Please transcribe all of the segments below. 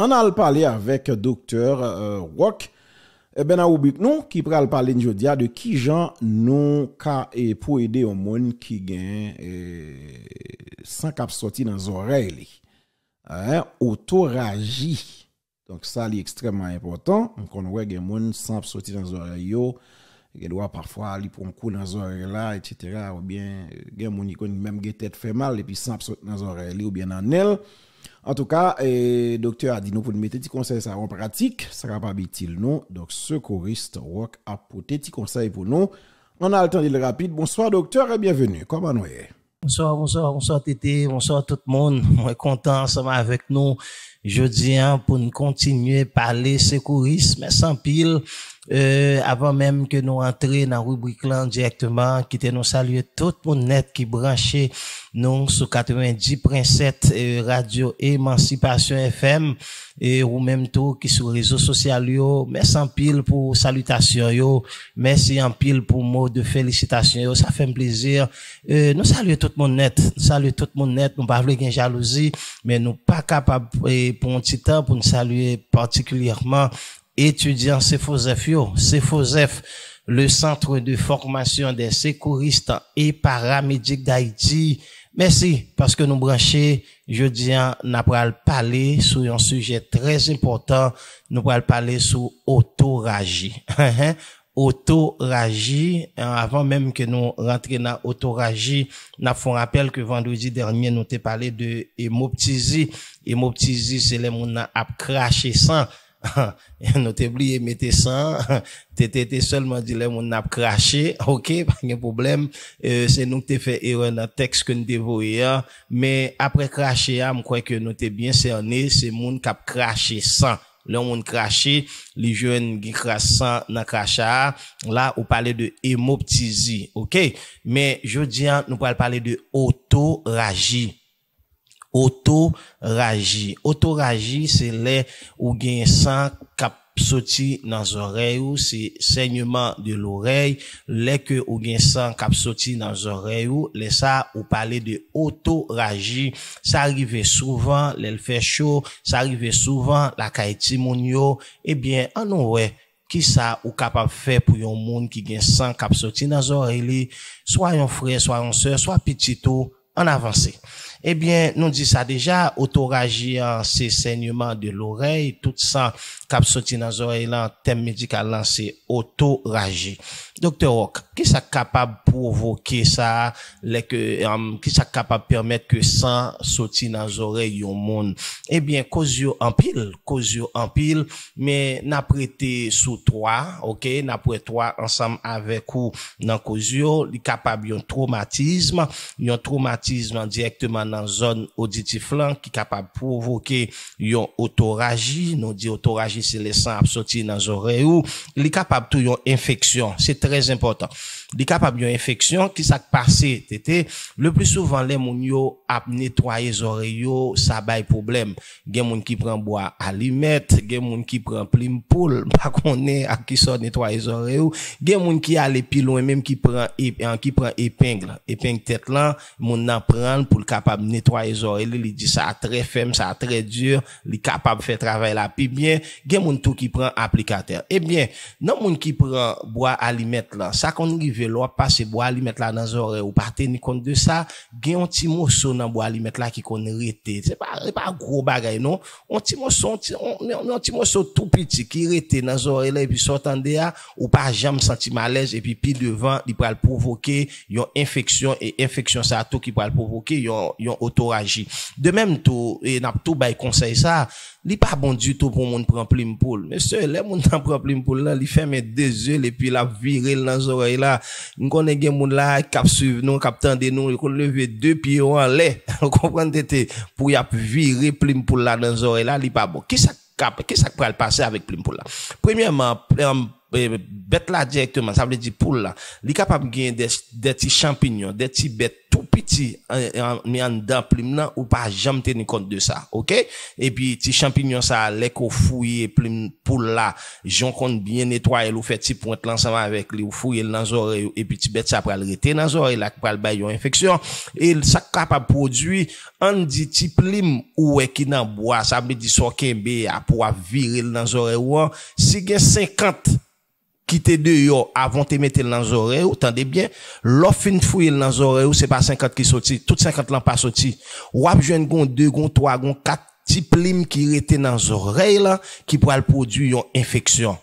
On a parlé avec docteur euh, Rock et ben rubrique non qui pral parler aujourd'hui de qui gens non ka et pour aider au monde qui gagne sans cap sorti dans oreilles. Hein, autoragie. Donc ça c'est extrêmement important. On voit des monde sans sorti dans oreilles gen doit parfois li prend coup dans oreille là etc. ou bien gen moun qui même gen tête fait mal et puis sans saute dans oreille ou bien en elle En tout cas, le docteur a dit nous pour nous mettre des conseils ça en pratique, ça va pas utile non. Donc ce choriste rock a porté des conseils pour nous. On a le temps de le rapide. Bonsoir docteur et bienvenue. Comment nous est Bonsoir, bonsoir, bonsoir Tété, bonsoir tout le monde. On est content ensemble avec nous jeudi hein, pour nous continuer à parler secourisme sans pile Euh, avant même que nous entrions dans la rubrique là directement, qui nous saluer tout le monde net qui branché nous sur 90.7 euh, Radio Émancipation FM et ou même tout qui sur les réseaux sociaux merci en pile pour salutation yo. Merci en pile pour mots de félicitations ça fait plaisir. Euh, nous saluons tout le monde net. Nous saluons tout le monde net. Nous pas de jalousie mais nous pas capable pour un petit temps pour nous saluer particulièrement étudiants CFOSEF, CFOSEF, le centre de formation des secouristes et paramédics d'Haïti. Merci parce que nous branchez, je dis, nous allons parler sur un sujet très important. Nous allons parler sur autoragie. autoragie. Avant même que nous rentrions dans autoragie, nous avons rappel que vendredi dernier, nous avons parlé de hémoptysie. Hémoptysie, c'est les gens qui craché sang. nous oublié mettre ça. T'étais seulement dit les mon a craché OK pas de problème. Euh, c'est nous qui fait erreur dans texte que nous dévoyé hein. mais après cracher je crois que nous t'es bien cerné. C'est moun qui a craché sang le monde craché les jeunes qui crachent sang dans crachat là on parlait de hémoptysie OK? Mais je dis hein, nous parler de autoragie otoragi. Otoragi, se le ou gen san kap soti nan zorey ou, se seigneman de l'orey, le ke ou gen san kap soti nan zorey ou, le sa ou pale de otoragi. Sa arrive souvan, le l fè chou, sa arrive souvan, la ka eti moun yo, ebyen, anon wey, ki sa ou kapap fe pou yon moun ki gen san kap soti nan zore li, swa yon fre, swa yon se, swa pitito, an avanse. Eh Ebyen, nou di sa deja, otoraji an euh, se senyouman de l'orey, tout san kap soti nan zorey lan, tem medikal lan se otoraji. Dokter Rock, ki sa kapab provoke sa, leke, um, euh, ki sa kapab permette ke san soti nan zorey yon moun? Ebyen, eh koz yo anpil, koz yo anpil, me naprete sou 3, ok, napre 3 ansam avek ou nan koz yo, li kapab yon traumatizm, yon traumatizm direktman nan zon auditif lan ki kapab provoke yon otoraji, nou di otoraji se lesan ap soti nan zore ou, li kapab tou yon infeksyon, se trez important. Li kapab yon infeksyon ki sak pase, tete, le plus souvan le moun yo ap netwaye zore yo, sa bay problem. Gen moun ki pren boa alimet, gen moun ki pren plimpoul, pa konen ak ki so netwaye zore ou, gen moun ki ale pilon, menm ki pren, ep, ki pren epingle, epingle tet lan, moun nan pren pou l kapab kapab netwaye zore li, li di sa tre fem, sa tre dur, li kapab fe travay la pi bien, gen moun tou ki pran aplikater. Ebyen, eh nan moun ki pran boya alimet lan, sa kon rive lwa pase boya alimet la nan zore ou parte ni kont de sa, gen yon ti moso nan boya alimet la ki kon rete. Se pa, se pa gro bagay non, yon ti moso, yon ti moso tou piti ki rete nan zore la epi sotan de ya, ou pa jam senti malez epi pi devan li pral provoke yon infeksyon e infeksyon sa tou ki pral provoke yon, yon une autoragie. De même tout, et n'a tout bay conseil ça, li pas bon du tout pour moun prend plim poule. Monsieur, les moun prend plim poule là, li ferme deux yeux et puis la virer dans les oreilles là. Nous connaît gen moun là cap suivre nous, cap tendre nous, qu'on lever deux pieds en l'air. Vous comprenez pour y a virer plim poule là dans les oreilles là, li pas bon. Qui ça cap, qui ça peut passer avec plim poule là? Premièrement, bête là directement, ça veut dire poule là, li capable gagner des petits champignons, des petits bêtes piti eh, eh, mi an dan plim nan ou pa jam teni kont de sa, ok? E pi ti champignon sa lek ou fouye plim pou la, jon kont bien netwaye ou fe ti point lansama avek li ou fouye nan zore e pi ti bet sa pral rete nan zore lak pral bay yon infeksyon. E sa kapap prodwi an di ti plim ou e ki nan boa, sa me di so kenbe a pou a viril nan zore ou an, si gen 50 quitter dehors avant de mettre dans les oreilles, attendez bien, l'offre fouille dans les oreilles, c'est pas 50 qui sorti, toutes 50 l'an pas sorti. Ou ap jeune gon 2, gon 3, gon 4 petits plumes qui étaient dans les oreilles là, qui pourraient produire une infection.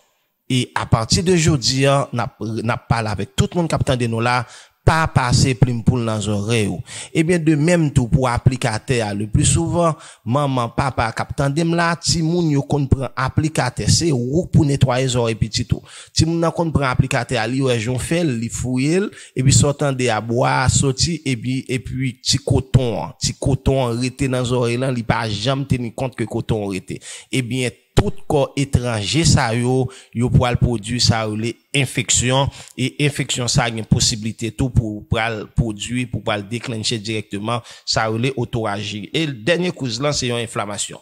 Et à partir de aujourd'hui, n'a pas parlé avec tout le monde qui attendait nous là pa pase plim pou nan zore ou. Ebyen de menm tou pou aplikate a le pli souvan, maman, papa, kapitan dem la, ti moun yo kon pren aplikate, se ou pou netwaye zore piti tou. Ti moun nan kon pren aplikate a li ou e jon fel, li fuyel, ebi sotan de abwa, soti, ebi, epi ti koton, ti koton rete nan zore lan, li pa jam teni kont ke koton rete. Ebyen, tout ko etranje sa yo, yo pou al produ sa yo le infeksyon, e infeksyon sa gen posibilite tou pou al produ, pou al deklenche direktman sa yo le otoraji. E denye kouz lan se yon inflamasyon.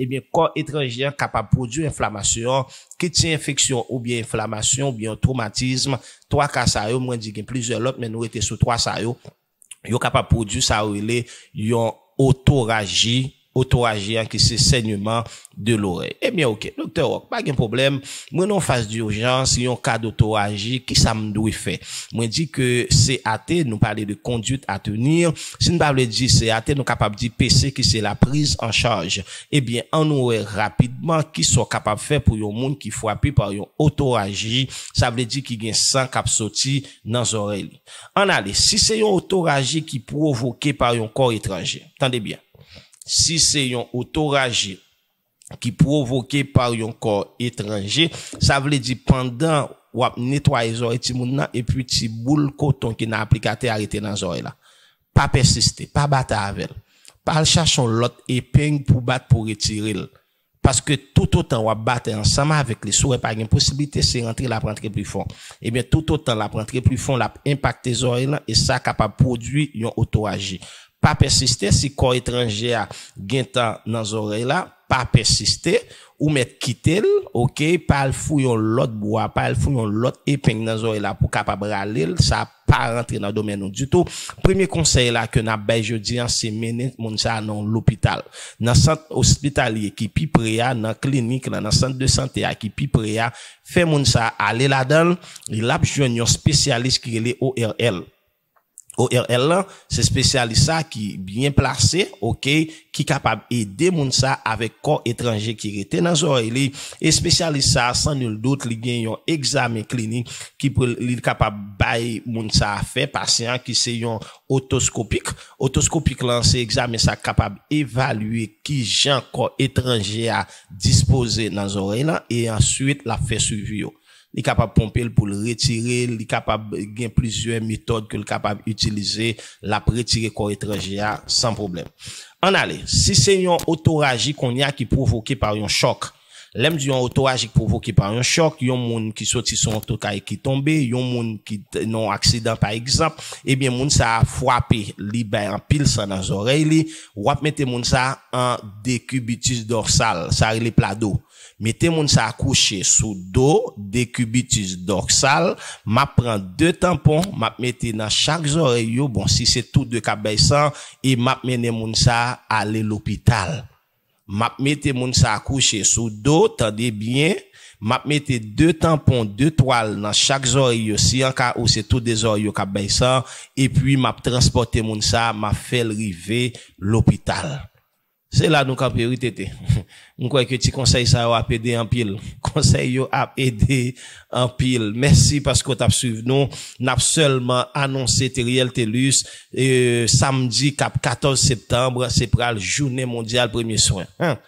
Ebyen, ko etranje kapap produ inflamasyon, ki ti infeksyon ou bien inflamasyon, ou bien traumatisme, 3 ka sa yo, mwen di gen plizye lot, men nou ete sou 3 sa yo, yo kapap produ sa yo le auto-agir qui c'est saignement de l'oreille. Eh bien, ok. Docteur Rock, pas de problème. Moi, non, face d'urgence, il y a un cas d'auto-agir, qui ça me doit faire? Moi, dit que c'est athée, nous parler de conduite à tenir. Si nous parlons de c'est athée, nous capable de dire PC, qui c'est la prise en charge. Eh bien, on nous rapidement, qui sont capables de faire pour un monde qui frappé par un auto-agir. Ça veut dire qu'il y a 100 cap sorti dans l'oreille. En allez, si c'est un auto-agir qui provoqué par un corps étranger, attendez bien. Si se yon otoraji ki provoke par yon kor etranje, sa vle di pandan wap netwaye zore ti moun nan, e pi ti boul koton ki nan aplikate arete nan zore la. Pa persiste, pa bata avel. Pa al chachon lot epeng pou bat pou retiril. Paske tout o tan wap bate ansama avek li sou e pa gen posibilite se rentre la prantre pli fon. Ebyen tout o tan la prantre pli fon la impacte zore la e sa kapap prodwi yon otoraji. pa persiste, si kor etranje a gen tan nan zorey la, pa persiste, ou met kitel, ok, pa pal fuyon lot boa, pa pal fuyon lot epeng nan zorey la pou kapab ralil, sa pa rentre nan domen nou du tout. Premier konsey la ke nan bay jodi an se menen moun sa nan l'opital. Nan sant ospitalye ki pi preya, nan klinik la, nan sant de sante a ki pi preya, fe moun sa ale la dan, il ap jwen yon spesyalist ki rele ORL. ORL là, c'est spécialiste ça qui bien placé, OK, qui capable aider moun ça avec corps étranger qui était dans oreille et spécialiste ça sans nul doute li gen yon examen clinique qui pour li capable bay moun ça fait patient qui c'est yon otoscopique. Otoscopique là, c'est examen ça capable évaluer qui genre corps étranger a disposé dans e e oreille là et ensuite la fait suivi yo. li kapab pompe l pou l retire, li kapab gen plizye metode ke l kapab utilize la pretire kor etranje a san problem. An ale, si se yon otoraji kon ya ki provoke par yon chok, lem di yon otoraji ki provoke par yon chok, yon moun ki soti son otokay ki tombe, yon moun ki non aksidan par ekzamp, ebyen moun sa fwape li bay an pil sa nan zorey li, wap mette moun sa an dekubitis dorsal, sa re le plado. Mettez mon ça accouché sous dos, décubitus dorsal, m'a prend deux tampons, m'a mettez dans chaque oreille, bon, si c'est tout de cabaissan, et m'a mené mon ça aller l'hôpital. M'a mettez mon ça accouché sous dos, tendez bien, m'a mettez deux tampons, deux toiles dans chaque oreille, si en cas où c'est tout des oreilles cabaissan, et puis m'a transporté mon ça, m'a fait arriver l'hôpital. Se la nou kampi tete. Mwen kwa ke ti konsey sa yo ap ede an pil. Konsey yo ap ede an pil. Mersi pasko tap suiv nou. Nap selman anonsi Teriel Telus. E, euh, samdi kap 14 septembre se pral jounen mondial premye soin. Hein?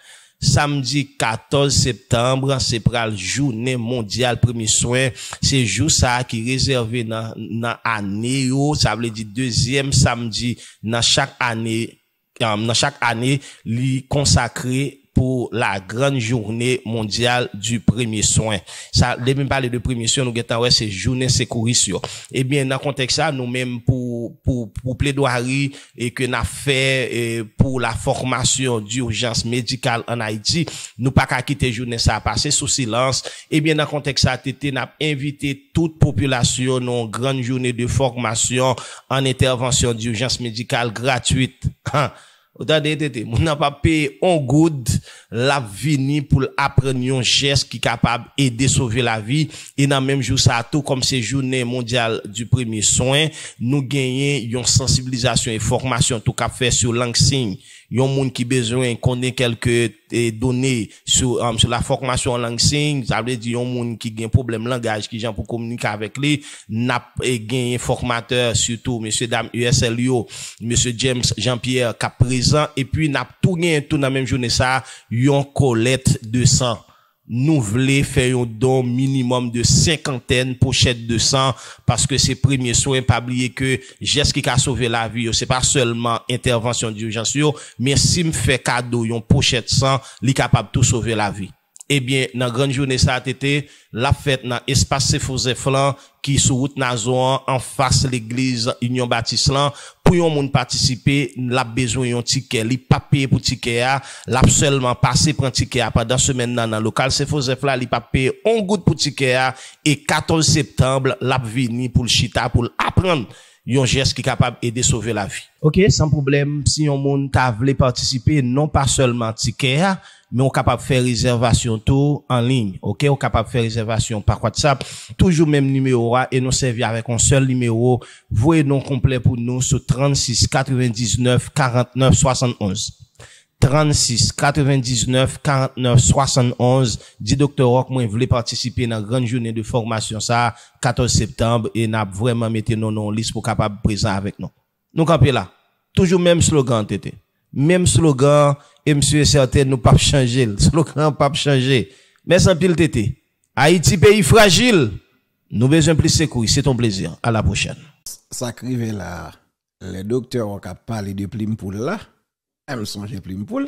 Samedi 14 septembre, se pral jounen mondial premye soin. Se jou sa ki rezerve nan, nan ane yo, sa vle di dezyem samdi nan chak ane yo. nan chak ane li konsakre pour la grande journée mondiale du premier soin. Ça, depuis parler de premier soin, nous guettons, ouais, c'est journée secouriste. Eh bien, dans le contexte ça, nous-mêmes, pour, pour, pour plaidoirie et que n'a fait pour la formation d'urgence médicale en Haïti, nous pas qu'à quitter journée ça a passé sous silence. Eh bien, dans le contexte ça, TT n'a invité toute population, une grande journée de formation en intervention d'urgence médicale gratuite. Hein? Otande tete, moun nan pa pe on goud la vini pou apren yon jes ki kapab ede sove la vi. E nan menm jou sa tou kom se jounen mondial du premi soin, nou genyen yon sensibilizasyon e formasyon tou kap fe sou lang sing. Yon moun qui besoin connaît quelques données sur sur la formation en langue signe ça veut dire yon moun qui gagne problème langage qui gens pour communiquer avec lui n'a gagné formateur surtout monsieur dame USLO monsieur James Jean-Pierre qui présent et puis n'a tout gagné tout dans même journée ça yon collecte de sang nous voulons faire un don minimum de cinquantaine pochettes de sang parce que c'est premier soin pas oublier que geste qui a sauvé la vie c'est pas seulement intervention d'urgence mais si me fait cadeau une pochette sang li capable tout sauver la vie eh bien, dans grande journée, ça a été la fête dans l'espace Fosé Flan, qui sous route Nazoan, en face l'église Union Baptiste pour yon moun participer, l'a besoin yon ticket, li pas pour ticket l'a seulement passé pour ticket pendant semaine dans le local c'est Fosé Flan, li on goutte pour ticket et 14 septembre, l'a vini pour le chita, pour apprendre yon geste qui est capable d'aider sauver la vie. OK, sans problème, si yon moun ta voulu participer, non pas seulement ticket mais on capable de faire réservation tout en ligne. OK, on capable de faire réservation par WhatsApp, toujours même numéro et nous servir avec un seul numéro. Voyez nom complet pour nous sur 36 99 49 71. 36 99 49 71 dit docteur Rock moi voulais participer dans grande journée de formation ça 14 septembre et n'a vraiment mettez nos noms liste pour capable présent avec nous. Nous camper là. Toujours même slogan tété. Même slogan et monsieur certain nous pas changer, slogan pas changer. Mais sans pile tété. Haïti pays fragile. Nous besoin plus secours, c'est ton plaisir. À la prochaine. Ça crive là. Les docteurs ont parlé de plim pour là. Même songe plim pour.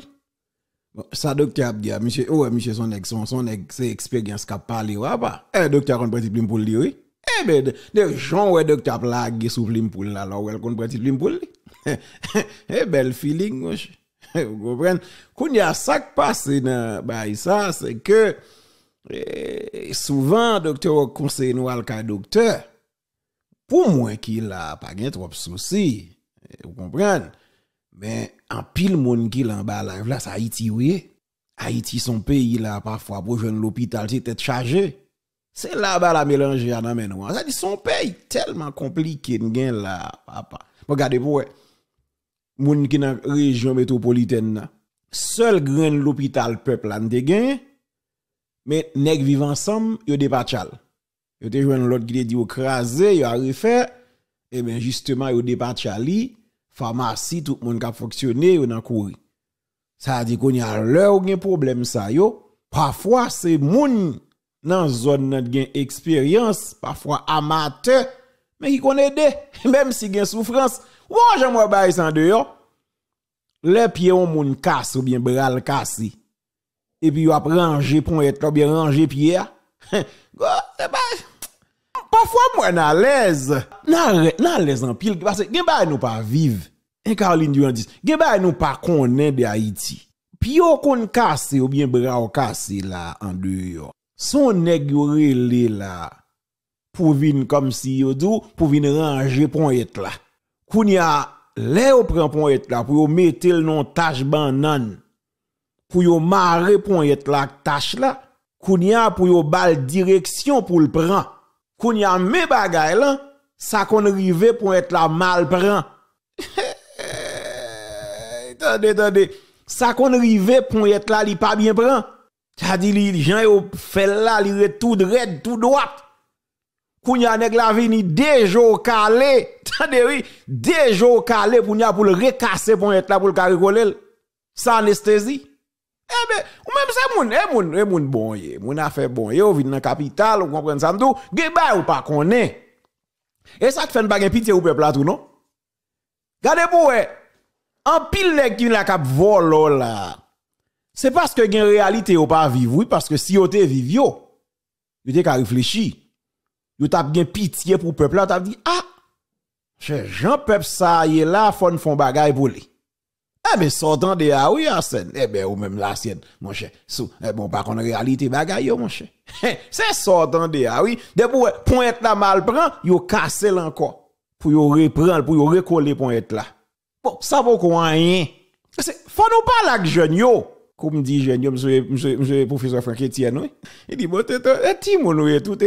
Bon, ça docteur a dit, monsieur, oh, monsieur son ex, son, son ex, c'est expérience qu'a parlé, ou pas. Eh, docteur on prend plim pour lui, oui. Eh ben, de gens ouais docteur plagué sous plim pour là, alors, elle qu'on prend plim pour lui. Eh, bel feeling, wesh. Vous comprenez? Quand il y a ça qui passe dans bah, ça, c'est que eh, souvent, docteur conseille nous al cas docteur. Pour moi, qu'il a pas gain trop soucis. Eh, vous comprenez? Mais en pile monde qui en bas là, c'est Haïti, oui. Haïti, son pays là, parfois, pour jouer l'hôpital, c'est être chargé. C'est là-bas la mélanger à nous. Ça dit son pays tellement compliqué, là, papa. Regardez, pour moun qui dans région métropolitaine seul grain l'hôpital peuple là de gain mais nèg vivent ensemble yo dépatchal yo te joine l'autre qui dit yo crasé yo a refait et bien justement yo dépatchali pharmacie tout monde qui fonctionné yo nan couri ça dit qu'on y a l'heure gen problème ça yo. Parfois c'est moun dans zone nan gen expérience parfois amateur mais qui connaît aider même si gen souffrance Ou j'aime bay bail sans dehors. Les pieds on moun casse ou bien bral cassé. E et puis a ranger pour être bien ranger pied. Parfois moi na l'aise. nan l'aise en pile parce que gen bail nous pas vivre. Et Caroline Durand dit, gen bail nous pas connaît de Haïti. Puis yo kon casse ou bien bral cassé là en dehors. Son nèg yo relé là pour venir comme si yo dou pour venir ranger pour être là. Kounya, le ou pren pon et la pou yo metel non tache ban nan, pou yo mare pon et la tache la, kounya pou yo bal direksyon pou l pran. Kounya me bagay lan, sa kon rive pon et la mal pran. Tande, tande, sa kon rive pon et la li pa bien pran. Sa di li jan yo fel la li tout red, tout droit. Kounya nèg la vini jours calé, tande oui, jours calé pour pour le recasser pour être là pour le caricoler. Sans anesthésie. Eh ben, ou même ça moun, eh moun, eh moun bon yé, moun a fait bon yé, ou vin dans capitale, ou comprendre ça m'dou, ge bay ou pas connaît. Et ça te fait pas pitié ou peuple là tout non? Gardez pour en pile nèg qui la cap vol là. c'est parce que gen réalité ou pas vivre, oui, parce que si yo te vive yo, te ka réfléchi, yo tap gen pitié pour peuple là, tap dit, ah, Jean peuple ça y est là, fon font bagay pour lui. Eh ben, sortant de ah oui, Arsène. Eh ben, ou même la sienne, mon cher. Sou, eh bon, par contre, réalité bagay yo, mon cher. C'est sortant de ah oui. De pour pointe la mal prend, yo casse encore. Pour yo reprendre, pour yo recoller pointe là. Bon, ça vaut quoi rien. Faut nous parler avec jeune yo comme dit jeune, monsieur, monsieur, monsieur, professeur Franck Etienne, oui. Il dit, bon, t'es un petit moun, oui, tout.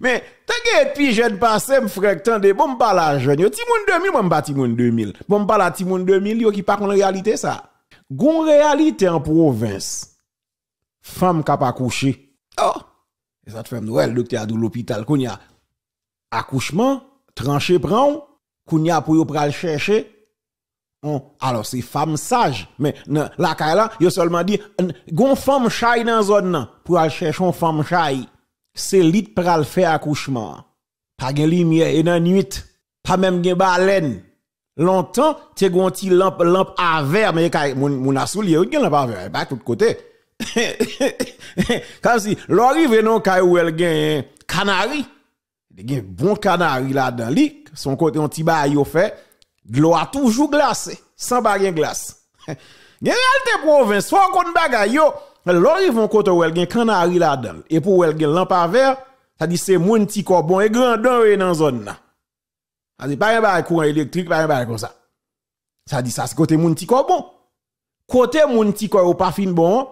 Mais, t'as puis jeune passé, frère, tendez, bon, pas la jeune, ti moun 2000, bon, pas ti moun 2000. Bon, pas la ti moun 2000, yo qui pas contre réalité, ça. Gon réalité en province. Femme qui pas couché. Oh! Et ça te fait Noël, docteur à l'hôpital, qu'on y a accouchement, tranché prend, qu'on y a pour yo chercher, alors c'est femme sage. Mais la caille là a seulement dit gon femme chaille dans zone nan pour aller chercher une femme chaille. C'est lit pour aller faire accouchement. Pas de lumière et dans nuit. Pas même de baleine. Longtemps tu gon ti lampe lampe à verre mais mon mon a soulier gen lampe à verre pas tout côté. Comme si l'arrive non kay gen canari. Il gen bon canari là dans lit son côté un petit bail yo fait l'eau a toujours glacé, sans baguette glace. Gen réalité province, soit qu'on bagay yo, vont côté où elle gen canari là-dedans. Et pour elle gen lampe à verre, ça dit c'est moun ti bon et grandeur dans zone là. Ça dit pas un bagay courant électrique, pas un bagay comme ça. Ça dit ça c'est côté moun ti bon. Côté moun ti ou pas fin bon,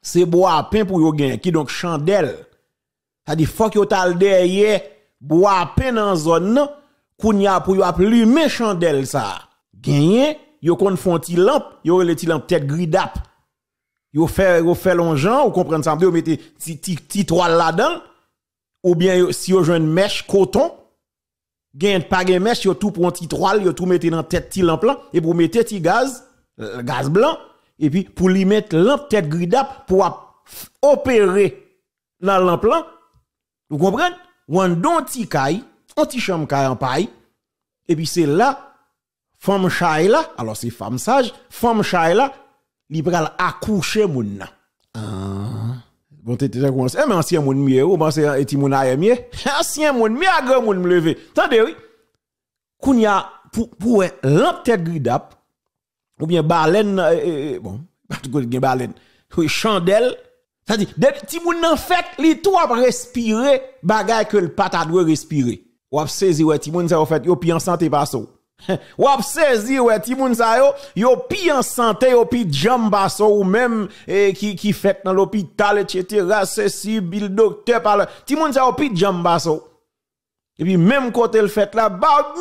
c'est bois à pain pour yo gen qui donc chandelle. Ça dit que yo tal derrière bois à pain dans zone là kounya pour yo allumer chandelle ça gagné yo kon font ti lampe yo le ti lampe tête gridap yo fait yo fait longeant ou comprendre ça yo mettez ti ti ti toile là-dedans ou bien si yo joine mèche coton gagne pas gagne mèche yo tout pour ti toile yo tout mettez dans tête ti lampe là et pour mettre ti gaz euh, gaz blanc et puis pour lui mettre lampe tête gridap pour opérer dans lampe là vous comprenez? Ou don ti on ti chambre en paille. Et puis c'est là femme chay là alors c'est femme sage femme chay là li pral accoucher moun ah. Bon t'es déjà commencé. Eh, mais ancien moun mieux ou ben c'est ti moun aye mieux. Ancien moun mieux grand moun me lever. Attendez oui. Kounya pour pour lampe ou bien baleine euh, euh, bon pas tout gen baleine. Oui chandelle. Dit ti moun nan fait li tout respirer bagay que le pata doit respirer ou saisi ouais ti moun sa fait yo pi en santé pas so ou saisi ouais ti moun sa yo yo pi en santé yo pi jamba so ou même eh, qui qui fait dans l'hôpital etc ceci bil docteur par ti moun sa yo pi jamba so et puis même côté le fait là ba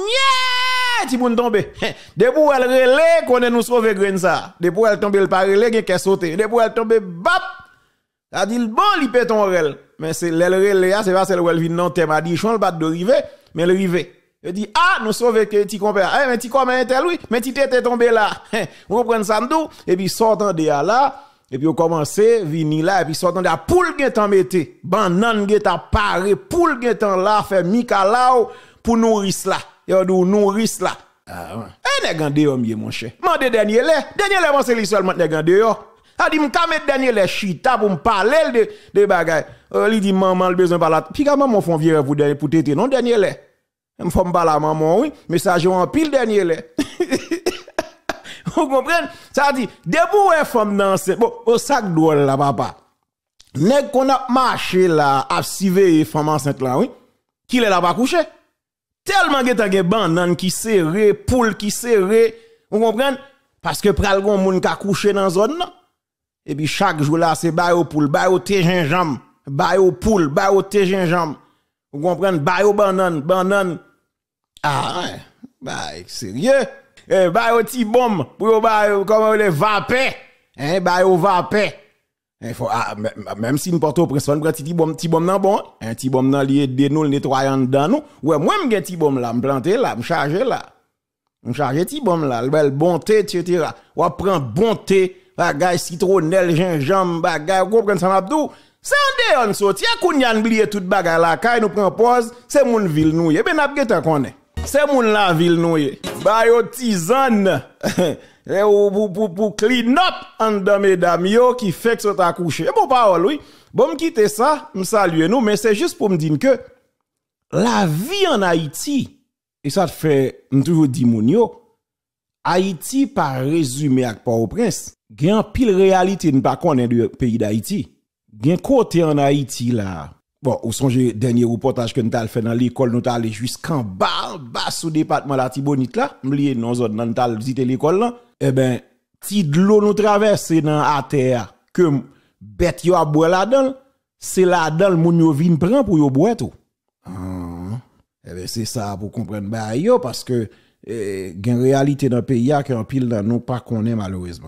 ti moun tombe. Depuis elle relé connaît nous sauver grain ça depuis elle tombe le pas relé gen sauter depuis elle tombe bap! A dit bon li péton rel. Mais c'est l'elle relé c'est pas celle où elle vient non thème a dit chon le pas de river mais le rivet. Il dit, ah, nous sauvons que ti compère. Eh, mais ti compère tel, oui, mais ti t'étais tombé là. On prend ça et puis sortant de là, et puis on commence, venir là, et puis sortant de là, poule gen tan mette, banane gen ta pare, poule gen tan là, fait mika là, pour nourrir là. Yo dou nourrir là. Ah, ouais. Eh, nèg yo mieux, mon cher. Mande dernier là, dernier là, c'est lui seulement nèg gande yo. A dit, m'ka mettre dernier là, chita pour m'parler de, de bagay. Euh, il dit, maman, le besoin par là. Puis, comment maman font vieux pour, pour téter, non, dernier là. Je faut pas la maman, oui, mais ça joue en pile dernier là. Vous comprenez? Ça dit, debout est femme danse, bon, au sac d'eau là, papa. Nèg qu'on a marché là, a sivé femme enceinte là, oui, qui est là pas couché? Tellement que t'as banane qui serré, poule qui serré, vous comprenez? Parce que pral gon moun ka couché dans zone là. Et puis chaque jour là, c'est bail au poule, bail gingembre, bail au poule, bail au thé gingembre. Vous comprenez? Bail au banane, banane. Ah, ouais. Bah, sérieux. Eh, bah, au petit bombe, pour bah, comment les vapeur. Hein, bah, au vapeur. Il faut, ah, même si nous portons pression, nous petit bombe, petit bombe nan bon, un petit bombe nan lié de nous, le nettoyant dans nous. Ouais, moi, m'gen petit bombe là, m'planter là, m'charger là. M'charger petit bombe là, le bel bonté, etc. Ou prend bonté, bagay citronnelle, gingembre, bagay, vous comprenez ça, m'abdou? Sande yon soti, ya koun yan bliye tout bagay la kay nou pren pose, se moun vil nou ye. Be nap getan konen. Se moun la vil nou ye. Ba yo tizan, e ou pou pou pou clean up an dame dam yo ki fek sot akouche. E bon parol, oui. Bon m'kite sa, m'salue nou, men se jist pou m'din ke, la vi an Haiti, e sa te fe m'toujou di moun yo, Haiti pa rezume ak pa ou prens, gen pil realite n'pa konen de peyi d'Haiti. Gen côté en Haïti là, Bon, ou songe dernier reportage que nous avons fait dans l'école, nous allé jusqu'en bas, bas sous département la Tibonite là, m'lié non zone nous avons visité l'école là. Eh ben, ti de l'eau nous traverse dans la terre que bête yo a boire là-dedans, c'est là-dedans moun yo vinn prend pour yo boire tout. Ah, eh ben c'est ça pour comprendre bah yo parce que eh, gen réalité dans le pays que en pile dans nous pas connaît malheureusement.